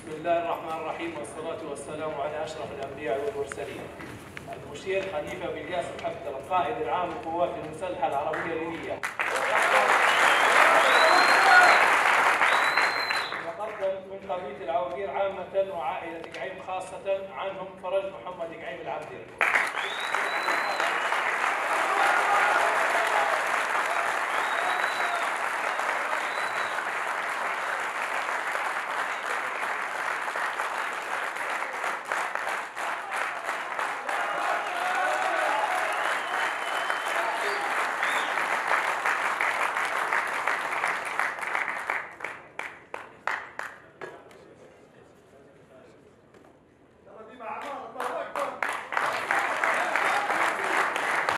بسم الله الرحمن الرحيم والصلاة والسلام على أشرف الأنبياء والمرسلين. المشير حنيفة بن ياسر حفتر القائد العام للقوات المسلحة العربية الليبية. مقدم من قبيلة العوابير عامة وعائلة قعيم خاصة عنهم فرج محمد قعيم العبدي.